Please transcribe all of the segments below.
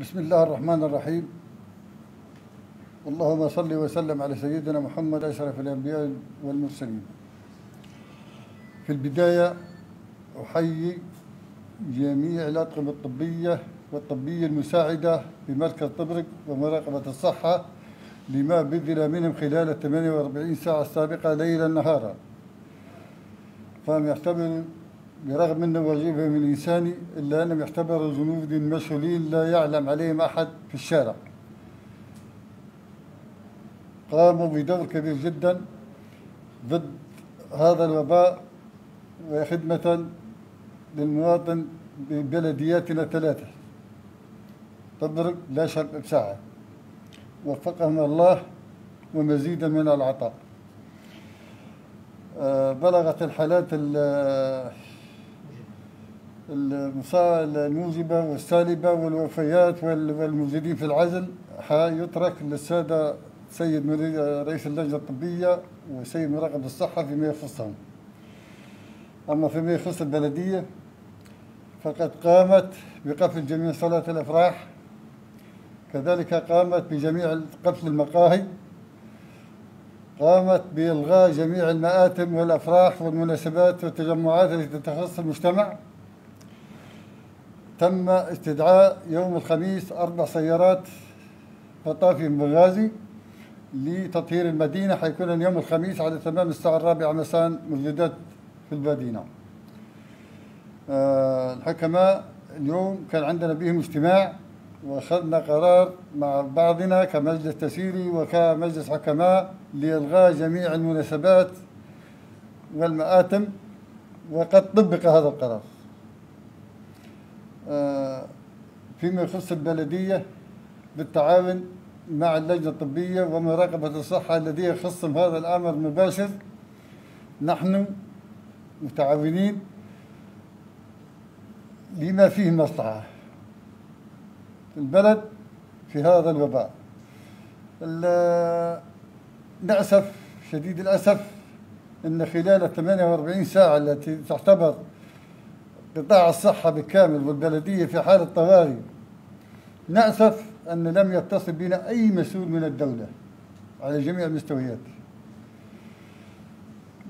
بسم الله الرحمن الرحيم. اللهم صل وسلم على سيدنا محمد أشرف الأنبياء والمرسلين. في البداية أحيي جميع الأطقم الطبية والطبية المساعدة في مركز طبرق ومراقبة الصحة لما بذل منهم خلال ال 48 ساعة السابقة ليلا نهارا. فهم يعتبروا برغم أنه واجبهم الإنساني إلا أنهم يعتبروا جنود مسؤولين لا يعلم عليهم أحد في الشارع. قاموا بدور كبير جدا ضد هذا الوباء وخدمة للمواطن ببلدياتنا ثلاثة. تضرب لا شرط بساعة. وفقهم الله ومزيدا من العطاء. آه، بلغت الحالات الموجبة والسالبة والوفيات والموجودين في العزل يترك للسادة سيد رئيس اللجنة الطبية وسيد مراقب الصحة فيما يخصهم. أما فيما يخص البلدية فقد قامت بقفل جميع صلاة الأفراح كذلك قامت بجميع قفل المقاهي قامت بإلغاء جميع المآتم والأفراح والمناسبات والتجمعات التي تخص المجتمع. تم استدعاء يوم الخميس أربع سيارات مطافي بنغازي لتطهير المدينة حيكون يوم الخميس على تمام الساعة الرابعة مساء موجودات في المدينة. آه، الحكماء اليوم كان عندنا بهم اجتماع وأخذنا قرار مع بعضنا كمجلس تسيري وكمجلس حكماء لإلغاء جميع المناسبات والمآتم وقد طبق هذا القرار. فيما يخص البلدية بالتعاون مع اللجنة الطبية ومراقبة الصحة الذي يخصهم هذا الأمر مباشر. نحن متعاونين لما فيه مصلحة البلد في هذا الوباء. نأسف شديد الأسف أن خلال ال 48 ساعة التي تعتبر قطاع الصحة بالكامل والبلدية في حالة طوارئ نأسف أن لم يتصل بنا أي مسؤول من الدولة على جميع المستويات.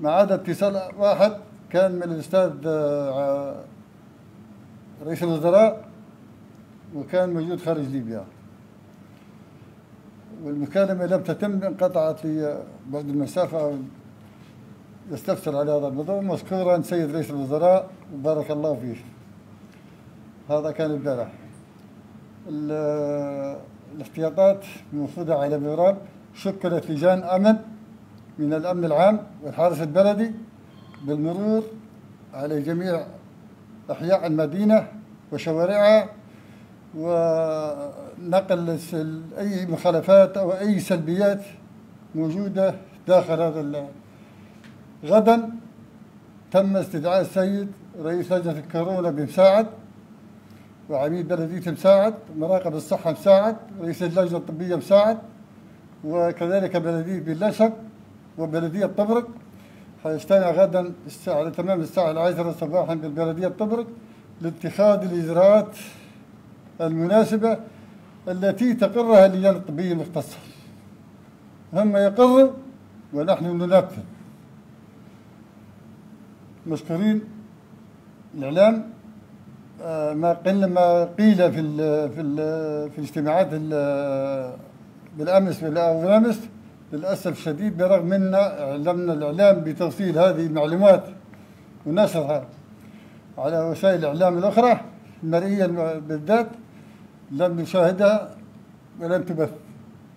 ما عدا اتصال واحد كان من الأستاذ آه، رئيس الوزراء وكان موجود خارج ليبيا. والمكالمة لم تتم انقطعت لي بعد المسافة يستفسر على هذا الموضوع. مشكورا سيد رئيس الوزراء وبارك الله فيه هذا كان البارح. الاحتياطات موجودة على ميراب شكلت لجان أمن من الأمن العام والحارس البلدي بالمرور على جميع أحياء المدينة وشوارعها ونقل أي مخالفات أو أي سلبيات موجودة داخل هذا غدا تم استدعاء السيد رئيس لجنة الكورونا بمساعد وعميد بلدية مساعد مراقب الصحة مساعد رئيس اللجنة الطبية مساعد وكذلك بلدية بلشب وبلدية طبرق. حيجتمع غدا الساعة على تمام الساعة العاشرة صباحا بالبلدية طبرق لاتخاذ الإجراءات المناسبة التي تقرها اللجان الطبية المختصة هم يقروا ونحن ننفذ. مشكورين. الإعلام آه، ما قل ما قيل في ال في ال في الاجتماعات بالأمس والامس للأسف الشديد برغم ان اعلمنا الإعلام بتوصيل هذه المعلومات ونشرها على وسائل الإعلام الأخرى المرئية بالذات لم نشاهدها ولم تبث.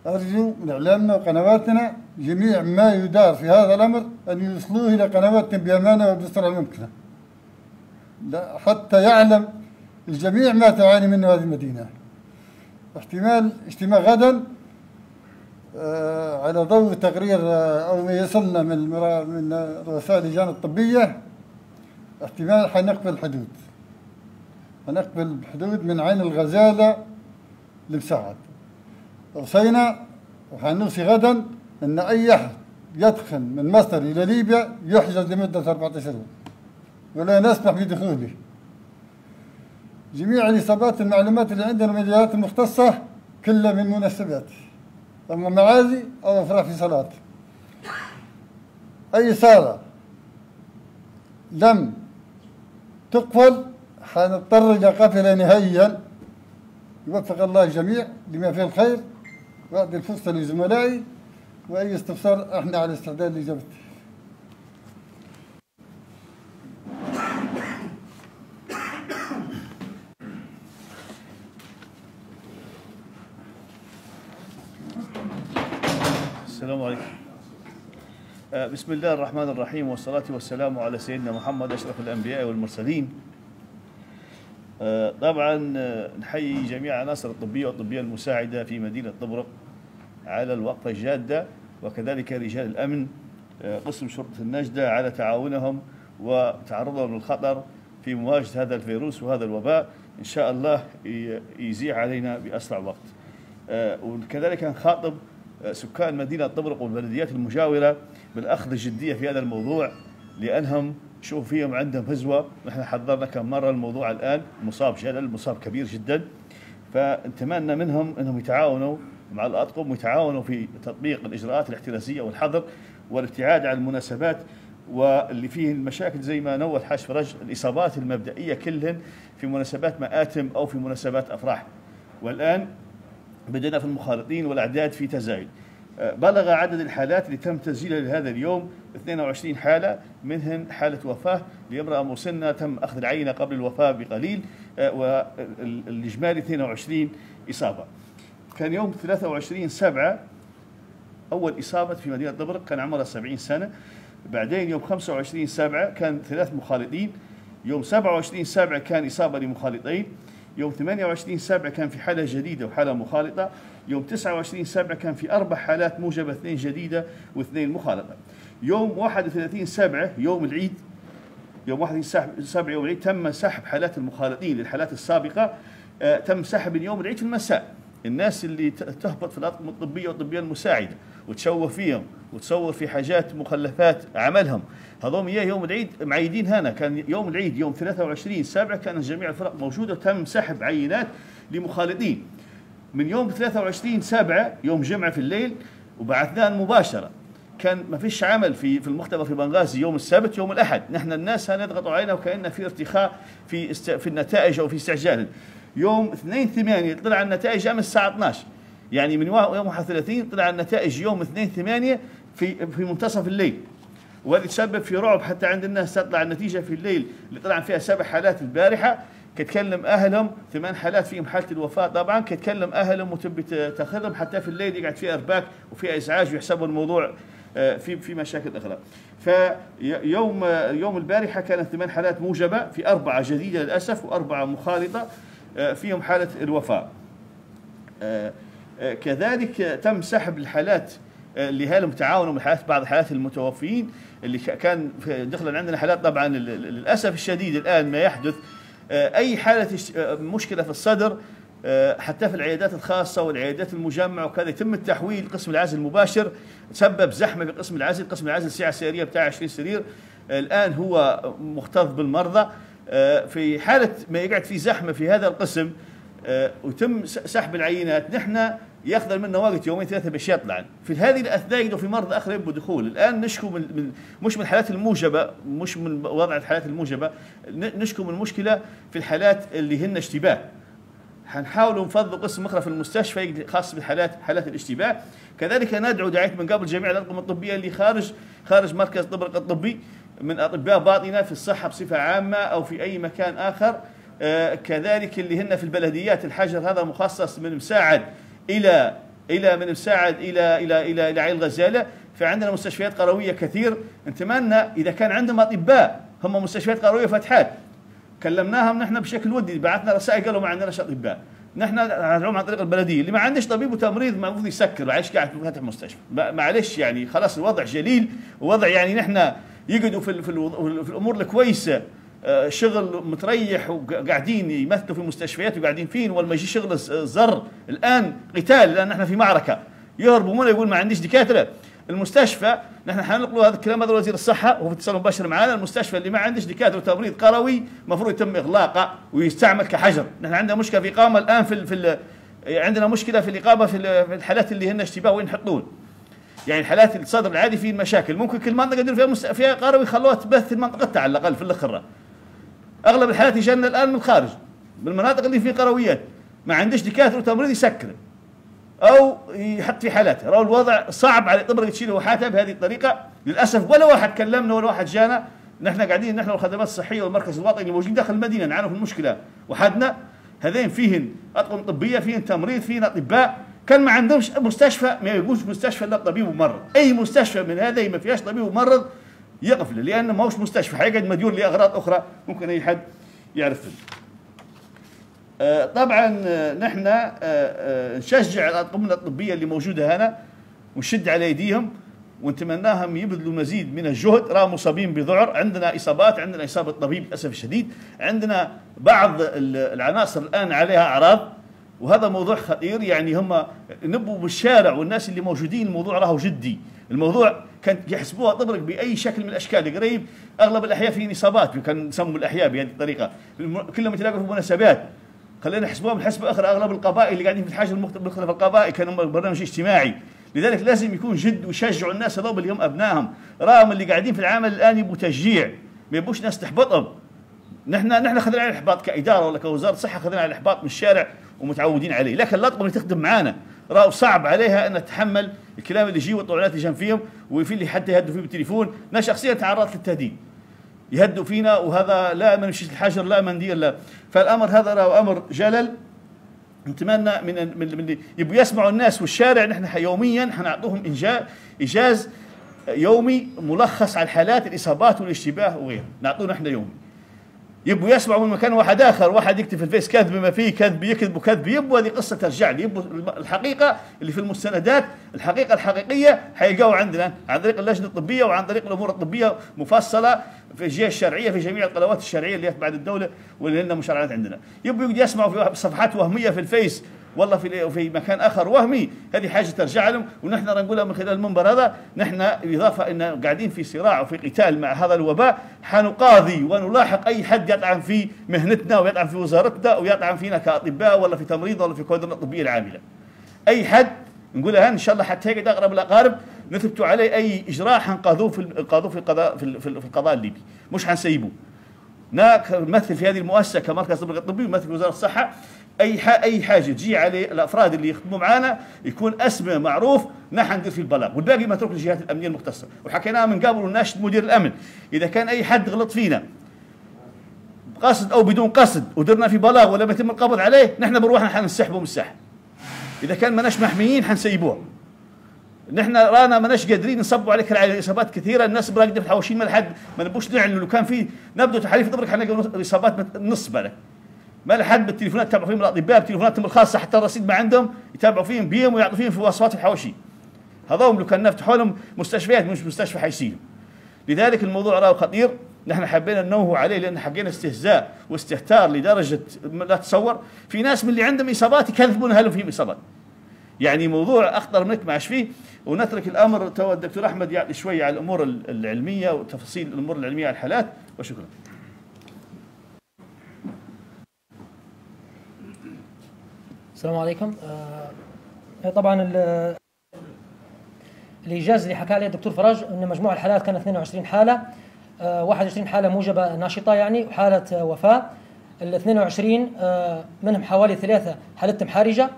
أرجو من إعلامنا وقنواتنا جميع ما يدار في هذا الأمر أن يوصلوه إلى قنواتنا بأمانة وبسرعه ممكنه حتى يعلم الجميع ما تعاني منه هذه المدينة. احتمال اجتماع غدا آه على ضوء تقرير آه أو ما يصلنا من من رؤساء اللجان الطبية احتمال حنقبل الحدود حنقبل الحدود من عين الغزالة لمساعد. وصينا وحنوصي غدا أن أي أحد يدخل من مصر إلى ليبيا يحجز لمدة أربعة أشهر ولا نسمح بدخوله. جميع الإصابات المعلومات اللي عندنا من الجهات المختصة كلها من مناسبات أما معازي أو أفراح في صلاة. أي صلاة لم تقفل حنضطر إلى قفلها نهائيا. يوفق الله الجميع لما فيه الخير وأعطي الفرصة لزملائي وأي استفسار إحنا على استعداد لإجابته السلام عليكم. آه، بسم الله الرحمن الرحيم والصلاة والسلام على سيدنا محمد أشرف الأنبياء والمرسلين. آه، طبعا آه، نحيي جميع عناصر الطبية والطبية المساعدة في مدينة طبرق. على الوقفة الجادة وكذلك رجال الأمن قسم شرطة النجدة على تعاونهم وتعرضهم للخطر في مواجهة هذا الفيروس وهذا الوباء. إن شاء الله يزيح علينا بأسرع وقت. وكذلك نخاطب سكان مدينة طبرق والبلديات المجاورة بالأخذ الجدية في هذا الموضوع لأنهم شوف فيهم عندهم هزوة. نحن حضرنا كم مرة الموضوع الآن مصاب جلل مصاب كبير جدا. فنتمنى منهم أنهم يتعاونوا مع الأطقم ويتعاونوا في تطبيق الإجراءات الاحترازية والحظر والابتعاد عن المناسبات واللي فيه المشاكل زي ما نوه الحاج فرج الإصابات المبدئية كلهن في مناسبات مآتم أو في مناسبات أفراح. والآن بدأنا في المخالطين والأعداد في تزايد. آه، بلغ عدد الحالات اللي تم تسجيلها لهذا اليوم 22 حالة منهن حالة وفاة. لامرأة مسنة تم أخذ العينة قبل الوفاة بقليل آه، والإجمالي 22 إصابة. كان يوم 23 سبعة أول إصابة في مدينة دبرق كان عمرها 70 سنة. بعدين يوم 25 سبعة كان ثلاث مخالطين. يوم 27 سبعة كان إصابة لمخالطين. يوم 28 7 كان في حالة جديدة وحالة مخالطة. يوم 29 7 كان في أربع حالات موجبة اثنين جديدة واثنين مخالطة. يوم 31 7 يوم العيد يوم 31 7 يوم العيد تم سحب حالات المخالطين للحالات السابقة. آه تم سحب اليوم العيد في المساء. الناس اللي تهبط في الأطقم الطبية والطبية المساعدة وتشوه فيهم وتصور في حاجات مخلفات عملهم. هذوم اياه يوم العيد معيدين هنا. كان يوم العيد يوم 23 7 كانت جميع الفرق موجودة وتم سحب عينات لمخالطين. من يوم 23 7 يوم جمعة في الليل وبعثناه مباشرة. كان ما فيش عمل في في المختبر في بنغازي يوم السبت يوم الأحد. نحن الناس هنضغط علينا وكان في ارتخاء في. في النتائج أو في استعجال. يوم 2 8 طلع النتائج أمس الساعة 12 يعني من يوم 31 طلع النتائج يوم 2 8 في في منتصف الليل. وهذا تسبب في رعب حتى عند الناس تطلع النتيجة في الليل اللي طلع فيها سبع حالات البارحة. كتكلم أهلهم ثمان حالات فيهم حالة الوفاة طبعا. كتكلم أهلهم وتبي تاخذهم حتى في الليل يقعد في إرباك وفي إزعاج ويحسبوا الموضوع آه، في في مشاكل أخرى. فيوم يوم البارحة كانت ثمان حالات موجبة في أربعة جديدة للأسف وأربعة مخالطة. فيهم حالة الوفاة. آه، كذلك تم سحب الحالات اللي هي تعاونوا من حالات بعض حالات المتوفيين اللي كان دخل عندنا حالات طبعا للأسف الشديد الآن ما يحدث. آه، أي حالة آه، مشكلة في الصدر آه، حتى في العيادات الخاصة والعيادات المجمعه وكذا يتم التحويل قسم العزل المباشر. تسبب زحمة في قسم العزل قسم العزل السعه السعريه بتاع 20 سرير. الآن هو مختلط بالمرضى. في حالة ما يقعد في زحمة في هذا القسم ويتم سحب العينات. نحن ياخذ منا وقت يومين ثلاثة باش يطلع. في هذه الاثناء يجدوا في مرضى آخر يبوا دخول. الآن نشكو من, من مش من الحالات الموجبة مش من وضع الحالات الموجبة نشكو من المشكلة في الحالات اللي هن اشتباه. حنحاول نفضل قسم أخرى في المستشفى خاص بالحالات حالات الاشتباه. كذلك ندعو دعيت من قبل جميع الأطقم الطبية اللي خارج خارج مركز طبرق الطبي. من أطباء باطنة في الصحة بصفة عامة أو في أي مكان آخر آه كذلك اللي هن في البلديات. الحجر هذا مخصص من مساعد إلى إلى من مساعد إلى إلى إلى إلى عين الغزالة. فعندنا مستشفيات قروية كثير. نتمنى إذا كان عندهم أطباء هم مستشفيات قروية فتحات. كلمناهم نحن بشكل ودي بعثنا رسائل قالوا ما عندناش أطباء. نحن ندعوهم عن طريق البلدية. اللي ما عندش طبيب وتمريض المفروض يسكر معلش قاعد فاتح مستشفى. معلش يعني خلاص الوضع جليل. ووضع يعني نحن يقعدوا في, في, في الأمور الكويسة. آه، شغل متريح وقاعدين يمثلوا في مستشفيات وقاعدين فين ولا يجي شغل زر. الآن قتال الآن نحن في معركة. يهربوا منه يقول ما عنديش دكاتره المستشفى نحن حنقله هذا الكلام هذا وزير الصحة وهو في اتصال مباشر معنا المستشفى اللي ما عندش دكاتره وتمريض قروي المفروض يتم إغلاقه ويستعمل كحجر. نحن عندنا مشكلة في إقامة الآن في في عندنا مشكلة في الإقامة في الحالات اللي هن اشتباه وين يحطون. يعني الحالات الصدر العادي فيه مشاكل. ممكن كل منطقة يديروا فيها. فيها قروي يخلوها تبث المنطقة على الأقل في الاخره أغلب الحالات يجينا الآن من الخارج بالمناطق اللي فيه قرويات. ما عندش دكاتره وتمريض يسكر. أو يحط في حالات. راهو الوضع صعب على طبرة تشيل وحاتها بهذه الطريقة. للأسف ولا واحد كلمنا ولا واحد جانا. نحن قاعدين نحن والخدمات الصحية والمركز الوطني اللي موجودين داخل المدينة نعرف المشكلة. وحدنا هذين فيهن أطقم طبية فيهن تمريض فيهن أطباء. كان ما عندهمش مستشفى ما يقولش مستشفى إلا طبيب وممرض أي مستشفى من هذه ما فيهاش طبيب وممرض يقف له لأن ما هوش مستشفى. حيقعد مديون لأغراض أخرى ممكن أي حد يعرف آه، طبعا آه، نحن آه، نشجع الاطقم الطبية اللي موجودة هنا ونشد على أيديهم ونتمناهم يبذلوا مزيد من الجهد. راه مصابين بذعر. عندنا إصابات عندنا إصابة طبيب للأسف الشديد. عندنا بعض العناصر الآن عليها أعراض. وهذا موضوع خطير يعني هم نبوا بالشارع والناس اللي موجودين الموضوع راهو جدي. الموضوع كان يحسبوها تطرق بأي شكل من الأشكال. قريب أغلب الأحياء فيه اصابات كان نسموا الأحياء بهذه الطريقة. كلهم تلاقوا في مناسبات. خلينا نحسبوها بالحسبه أخرى أغلب القبائل اللي قاعدين في الحاجة المختلفه القبائل. كانوا برنامج اجتماعي. لذلك لازم يكون جد ويشجعوا الناس هذول اليوم أبنائهم. راهم اللي قاعدين في العمل الآن يبوا تشجيع. ما يبوش ناس تحبطهم. نحن نحن خذينا على الإحباط كإدارة ولا كوزارة صحة خذينا على الإحباط من الشارع. ومتعودين عليه. لكن لا اللي تخدم معانا راهو صعب عليها أن تتحمل الكلام اللي يجي والطلعات اللي فيهم وفي اللي حتى يهدوا فيه بالتليفون. أنا شخصيا تعرضت للتهديد. يهدوا فينا وهذا لا من نمشي الحجر لا منديل لا. فالأمر هذا راهو أمر جلل. نتمنى من من, من يبوا يسمعوا الناس والشارع نحن يوميا حنعطوهم انجاز إيجاز يومي ملخص على الحالات الإصابات والاشتباه وغيره. نعطوه نحن يومي. يبوا يسمعوا من مكان واحد آخر. واحد يكتب في الفيس كذب ما فيه كذب يكذب وكذب يبوا هذه قصة ترجع لي يبوا الحقيقة اللي في المستندات الحقيقة الحقيقية حيلقوا عندنا. عن طريق اللجنة الطبية وعن طريق الأمور الطبية مفصلة في الجهة الشرعية في جميع القنوات الشرعية اللي بعد الدولة واللي لنا مشارعات عندنا. يبوا يسمعوا في صفحات وهمية في الفيس والله في في مكان آخر وهمي. هذه حاجة ترجع لهم. ونحن نقولها من خلال المنبر هذا. نحن بالاضافه إن قاعدين في صراع وفي قتال مع هذا الوباء. حنقاضي ونلاحق أي حد يطعن في مهنتنا ويطعن في وزارتنا ويطعن فينا كأطباء ولا في تمريض ولا في كوادرنا الطبيه العاملة. أي حد نقولها إن شاء الله حتى هيك اقرب الأقارب نثبتوا عليه أي اجراء حنقاذوه في القاذوه في القضاء في القضاء الليبي. مش حنسيبوه. نمثل في هذه المؤسسة كمركز الطبي ومثل وزارة الصحة. أي أي حاجة تجي على الأفراد اللي يخدموا معنا يكون اسمه معروف نحن ندير فيه البلاغ. والباقي متروك للجهات الأمنية المختصة. وحكيناها من قبل وناشد مدير الأمن. إذا كان أي حد غلط فينا قصد أو بدون قصد ودرنا في بلاغ ولا يتم القبض عليه نحن بروحنا حنسحبه من الساحة. إذا كان ماناش محميين حنسيبوه. نحن رانا ماناش قادرين نصبوا عليك على اصابات كثيرة الناس براقدة في الحواشين ما لحد ما نبوش نعلن لو كان في نبدو تحاليف ضبرك حنلقى إصابات نص بالك ما لحد بالتليفونات يتابعوا فيهم الاطباء بتليفوناتهم الخاصة حتى الرصيد ما عندهم يتابعوا فيهم بيهم ويعطوا فيهم في وصفات الحواشي. هذول لو كان نفتحوا لهم مستشفيات مش مستشفى حيصيروا لذلك الموضوع راه خطير. نحن حبينا ننوه عليه لأن حقينا استهزاء واستهتار لدرجة لا تصور في ناس من اللي عندهم إصابات يكذبون هل فيهم إصابات. يعني موضوع أخطر منك ما فيه. ونترك الأمر. تو الدكتور أحمد يعطي شوية على الأمور العلمية وتفاصيل الأمور العلمية على الحالات. وشكرا. السلام عليكم. آه طبعا الإيجاز اللي حكى عليه الدكتور فرج إن مجموع الحالات كانت 22 حالة. آه 21 حالة موجبة ناشطة يعني وحالة وفاة. ال 22 آه منهم حوالي ثلاثة حالتهم حرجه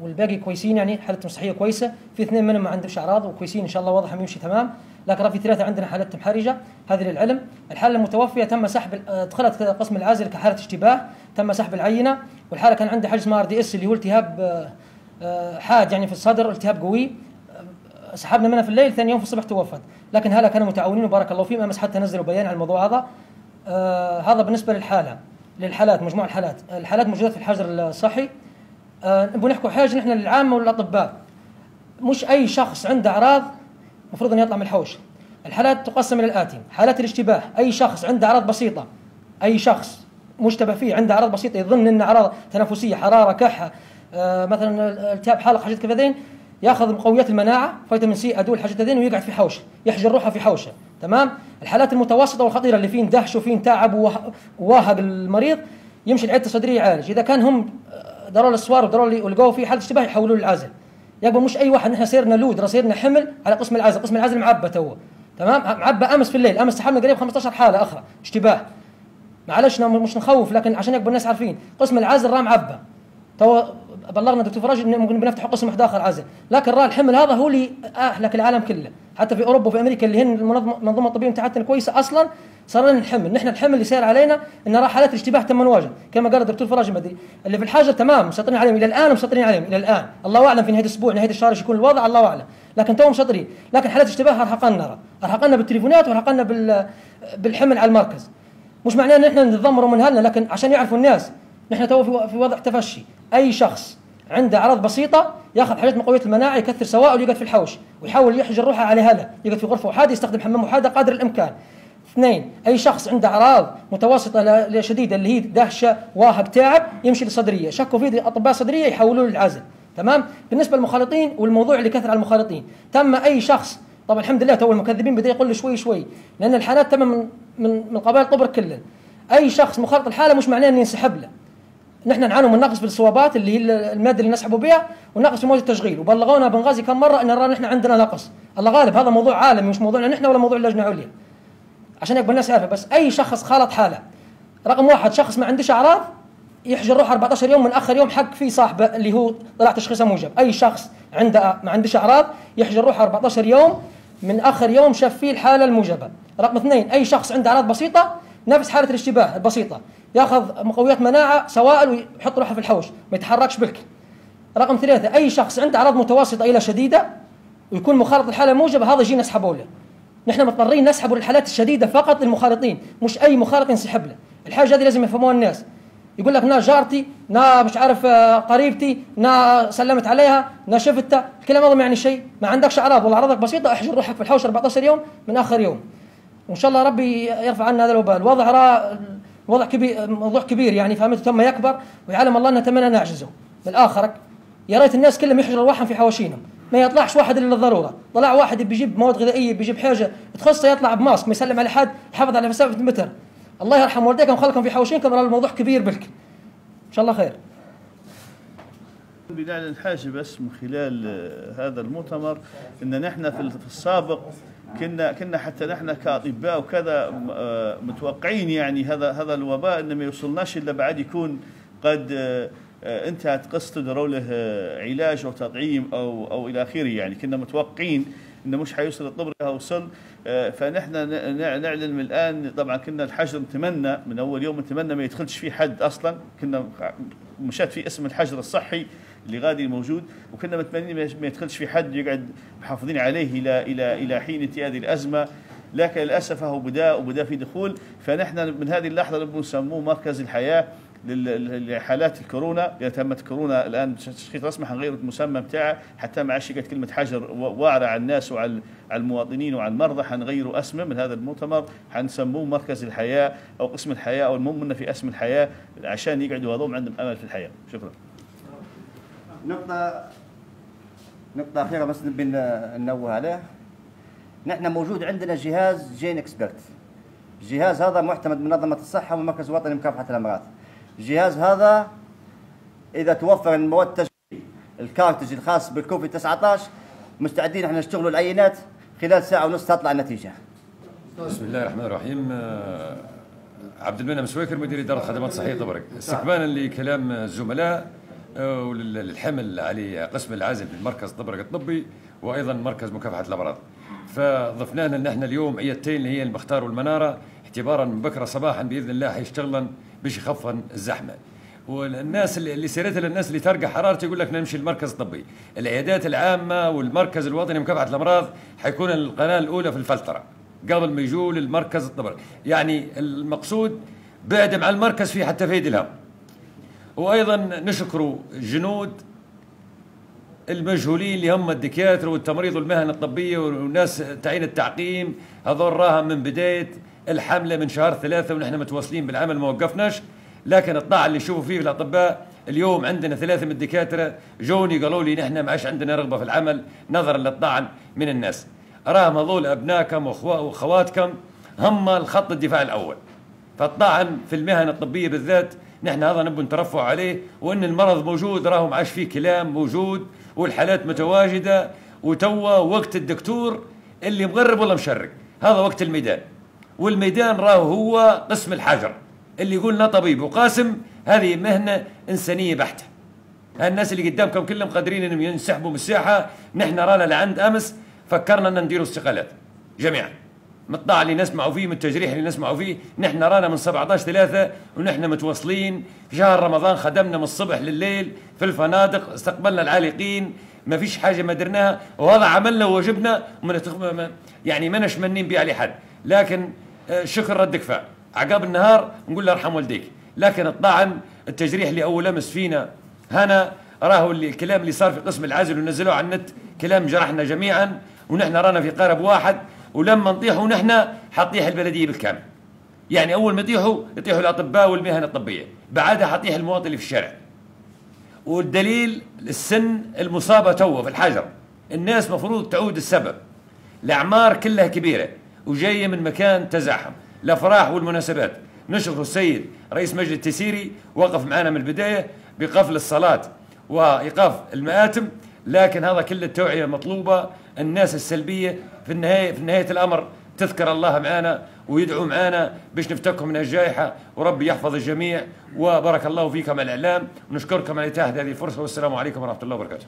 والباقي كويسين يعني حالتهم صحية كويسة. في اثنين منهم ما عندهمش أعراض وكويسين إن شاء الله واضح يمشي تمام. لكن في ثلاثة عندنا حالتهم حرجه هذه للعلم. الحالة المتوفية تم سحب آه، دخلت قسم العازل كحالة اشتباه تم سحب العينة. والحالة كان عندها حاجة اسمها RDS اللي هو التهاب آه، آه، حاد يعني في الصدر التهاب قوي. سحبنا منها في الليل ثاني يوم في الصبح توفت لكن هله كانوا متعاونين وبارك الله فيهم. أمس حتى نزلوا بيان على الموضوع هذا. آه هذا بالنسبة للحالة للحالات مجموع الحالات. الحالات موجودة في الحجر الصحي. آه نبغى نحكوا حاجة نحن للعامة والاطباء مش أي شخص عنده أعراض المفروض إنه يطلع من الحوش. الحالات تقسم إلى الآتي. حالات الاشتباه أي شخص عنده أعراض بسيطة. أي شخص. مشتبه فيه عنده اعراض بسيطه يظن إن أعراض تنفسية حرارة كحة آه مثلا التهاب حلق حاجات كذا يأخذ مقويات المناعة فيتامين سي ادول حاجتين ويقعد في حوشة يحجر روحه في حوشة. تمام؟ الحالات المتوسطة والخطيرة اللي فين دهش وفين تعب وواهق المريض يمشي العياده الصدريه يعالج إذا كان هم داروا الاسوار وداروا ولقوه في حالة اشتباه يحولوه للعزل يقبل مش أي واحد نحن صرنا load صرنا حمل على قسم العزل قسم العزل معبى تو تمام؟ معبى أمس في الليل أمس سحبنا قريب 15 حالة أخرى اشتباه. معلش ن- مش نخوف لكن عشان يقبل الناس عارفين. قسم العزل راه معبى تو بلغنا دكتور فراج إنه ممكن بنفتح قسم واحد آخر عزل. لكن راه الحمل هذا هو اللي أهلك العالم كله. حتى في أوروبا وفي أمريكا اللي هن المنظومه الطبيه بتاعتنا كويسة أصلا صار لنا الحمل. نحن الحمل اللي صاير علينا ان راه حالات الاشتباه تم نواجه كما قال الدكتور فراج المدري اللي في الحاجة تمام مسيطرين عليهم. إلى الآن مسيطرين عليهم. إلى الآن. الله أعلم في نهاية الأسبوع نهاية الشهر إيش يكون الوضع الله أعلم. لكن توهم مسيطرين لكن حالات اشتباه ارهقنا ارهقنا بالتليفونات وارهقنا بال بالحمل على المركز. مش معناه إن إحنا نتذمر ومنهلنا لكن عشان يعرفوا الناس. نحن تو في وضع تفشي. أي شخص عنده أعراض بسيطة ياخذ حاجات مقويات المناعة يكثر سوائل ويقعد في الحوش ويحاول يحجر روحه على هذا يقعد في غرفة وحاده يستخدم حمام وحاده قدر الإمكان. اثنين أي شخص عنده أعراض متوسطة لشديدة اللي هي دهشة واهق تعب يمشي للصدريه شكوا فيه أطباء صدرية يحولوه للعزل. تمام؟ بالنسبة للمخالطين والموضوع اللي كثر على المخالطين. تم أي شخص طبعا الحمد لله تو المكذبين بدأ يقول شوي شوي. لأن الحالات تم من من من قبائل طبر كلها أي شخص مخالط الحاله مش معناه إنه ينسحب له. نحن نعاني من نقص في الصوابات اللي هي المادة اللي نسحبوا بها ونقص في مواد التشغيل. وبلغونا بنغازي كم مرة إن راه نحن عندنا نقص. الله غالب هذا موضوع عالمي مش موضوعنا نحن ولا موضوع اللجنة العليا عشان يقبل الناس يعرفوا بس أي شخص خالط حاله رقم واحد شخص ما عندش أعراض يحجر روحه 14 يوم من آخر يوم حق فيه صاحبه اللي هو طلع تشخيصه موجب. أي شخص عنده ما عندش أعراض يحجر روحه 14 يوم من آخر يوم شاف فيه الحالة الموجبة. رقم اثنين أي شخص عنده أعراض بسيطة نفس حالة الاشتباه البسيطة. يأخذ مقويات مناعة سوائل ويحط روحه في الحوش ما يتحركش بالكل رقم ثلاثة أي شخص عنده أعراض متوسطة إلى شديدة ويكون مخالط الحالة الموجبة هذا يجي نسحبه له. نحن مضطرين نسحب الحالات الشديدة فقط للمخالطين مش أي مخالط ينسحب له. الحاجة هذه لازم يفهموها الناس. يقول لك نا جارتي نا مش عارف آه، قريبتي نا سلمت عليها نا شفتها. الكلام هذا ما يعني شيء. ما عندكش أعراض ولا أعراضك بسيطة احجر روحك في الحوش 14 يوم من آخر يوم. وإن شاء الله ربي يرفع عنا هذا الوباء الوضع را الوضع كبير موضوع كبير يعني فهمت؟ تم يكبر ويعلم الله نتمنى نعجزه بالاخر يا ريت الناس كلهم يحجروا ارواحهم في حواشينهم. ما يطلعش واحد إلا للضرورة. طلع واحد بيجيب مواد غذائية بيجيب حاجة تخصه يطلع بماسك ما يسلم على حد يحافظ على مسافة متر الله يرحم والديكم وخلكم في حواشينكم راه الموضوع كبير بالك إن شاء الله خير. بنعلن حاجة بس من خلال آه، هذا المؤتمر إن نحن في السابق كنا كنا حتى نحن كأطباء وكذا آه، متوقعين يعني هذا هذا الوباء انه ما يوصلناش إلا بعد يكون قد آه، انتهت قصته له علاج أو تطعيم أو أو إلى آخره يعني. كنا متوقعين إنه مش حيوصل الطب وصل. آه، فنحن نعلن من الآن طبعا كنا الحجر نتمنى من أول يوم نتمنى ما يدخلش فيه حد أصلا. كنا مشات في اسم الحجر الصحي اللي غادي موجود. وكنا متمنين ما- يدخلش في حد يقعد محافظين عليه إلى إلى إلى حين انتهاء هذه الأزمة. لكن للأسف هو بدأ وبدأ في دخول. فنحن من هذه اللحظة نسموه مركز الحياة. لحالات الكورونا. اللي تمت كورونا الآن تشخيص رسمي حنغير المسمى بتاعه. حتى ما عادش كلمة حجر واعره على الناس وعلى على المواطنين وعلى المرضى حنغيروا أسمه من هذا المؤتمر. حنسموه مركز الحياة أو قسم الحياة أو المهم إنه في أسم الحياة عشان يقعدوا هذول عندهم أمل في الحياة. شكرا. نقطة نقطة أخيرة بس نبي ننوه عليها. نحن موجود عندنا جهاز جين إكسبرت. الجهاز هذا معتمد من منظمة الصحة والمركز الوطني لمكافحة الأمراض. الجهاز هذا إذا توفر المواد التشغيل الكارتج الخاص بالكوفيد 19 مستعدين إحنا نشتغلوا العينات خلال ساعة ونص تطلع النتيجة. بسم الله الرحمن الرحيم. آه، عبد المنعم سويكر مدير إدارة خدمات صحية طبرق استكمالا لكلام الزملاء آه، وللحمل على قسم العازل في المركز طبرق الطبي وأيضا مركز مكافحة الأمراض. فضفنا لنا ان إحنا اليوم عيادتين اللي هي المختار والمنارة اعتبارا من بكره صباحا بإذن الله حيشتغلن باش يخفن الزحمة. والناس اللي سيرتها للناس اللي ترقى حرارته يقول لك نمشي المركز الطبي العيادات العامة والمركز الوطني لمكافحه الأمراض حيكون القناة الأولى في الفلترة قبل ما يجوا للمركز الطبي. يعني المقصود بعد على المركز في حتى فيد الهم وأيضا نشكر جنود المجهولين اللي هم الدكاترة والتمريض والمهن الطبية والناس تعيين التعقيم هذول راها من بداية الحملة من شهر ثلاثة ونحن متواصلين بالعمل ما وقفناش. لكن الطاعة اللي نشوفوا فيه الأطباء اليوم عندنا ثلاثة من الدكاترة جوني قالوا لي نحن ما عادش عندنا رغبة في العمل نظرا للطعن من الناس. راهم هذول ابنائكم وأخواتكم هم الخط الدفاع الأول. فالطعن في المهن الطبية بالذات نحن هذا نبغى نترفع عليه وإن المرض موجود راهو ما عادش فيه كلام موجود. والحالات متواجدة وتوا وقت الدكتور اللي مغرب ولا مشرق. هذا وقت الميدان. والميدان راهو هو قسم الحجر اللي يقولنا طبيب وقاسم هذه مهنة إنسانية بحتة. الناس اللي قدامكم كلهم قادرين إنهم ينسحبوا من الساحة نحن رانا لعند أمس فكرنا إن نديروا استقالات. جميعا. من الطاعة اللي نسمعوا فيه من التجريح اللي نسمعوا فيه. نحن رانا من 17 ثلاثة ونحن متواصلين في شهر رمضان خدمنا من الصبح لليل في الفنادق استقبلنا العالقين. ما فيش حاجة ما درناها. وهذا عملنا وواجبنا يعني ما نشمنين به على حد. لكن آه، شكر ردك فعل عقاب النهار نقول له ارحم والديك. لكن الطعن التجريح اللي أول أمس فينا هنا راهو الكلام اللي صار في قسم العزل ونزلوه على النت كلام جرحنا جميعا. ونحن رانا في قارب واحد. ولما نطيحوا نحن حطيح البلدية بالكامل. يعني أول ما يطيحوا يطيحوا الأطباء والمهن الطبية بعدها حطيح المواطن اللي في الشارع. والدليل السن المصابة توا في الحجر. الناس مفروض تعود السبب. الأعمار كلها كبيرة وجاية من مكان تزاحم. الأفراح والمناسبات. نشكر السيد رئيس مجلس التسيري وقف معنا من البداية بقفل الصلاة وإيقاف المآتم لكن هذا كل التوعية مطلوبة الناس السلبية في النهايه في نهاية الأمر تذكر الله معنا ويدعو معنا باش نفتكهم من الجائحة وربي يحفظ الجميع وبارك الله فيكم الإعلام ونشكركم على إتاحة هذه الفرصة والسلام عليكم ورحمة الله وبركاته.